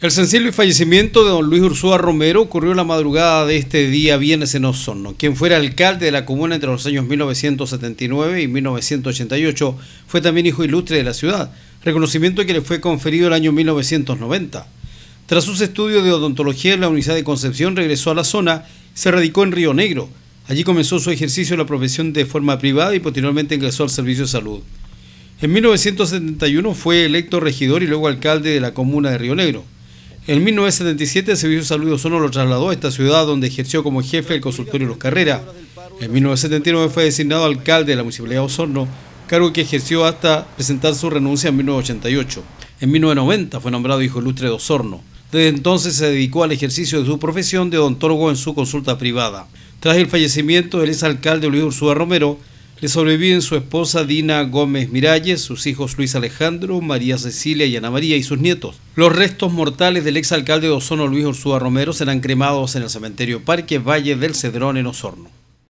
El sensible fallecimiento de don Luis Ursúa Romero ocurrió la madrugada de este día viernes en Osorno. Quien fuera alcalde de la comuna entre los años 1979 y 1988 fue también hijo ilustre de la ciudad, reconocimiento que le fue conferido el año 1990. Tras sus estudios de odontología en la Universidad de Concepción regresó a la zona y se radicó en Río Negro. Allí comenzó su ejercicio de la profesión de forma privada y posteriormente ingresó al servicio de salud. En 1971 fue electo regidor y luego alcalde de la comuna de Río Negro. En 1977 el Servicio de Salud de Osorno lo trasladó a esta ciudad donde ejerció como jefe del consultorio Los Carreras. En 1979 fue designado alcalde de la Municipalidad de Osorno, cargo que ejerció hasta presentar su renuncia en 1988. En 1990 fue nombrado hijo ilustre de Osorno. Desde entonces se dedicó al ejercicio de su profesión de odontólogo en su consulta privada. Tras el fallecimiento del exalcalde Luis Ursúa Romero, le sobreviven su esposa Dina Gómez Miralles, sus hijos Luis Alejandro, María Cecilia y Ana María y sus nietos. Los restos mortales del exalcalde de Osorno Luis Ursúa Romero serán cremados en el cementerio Parque Valle del Cedrón en Osorno.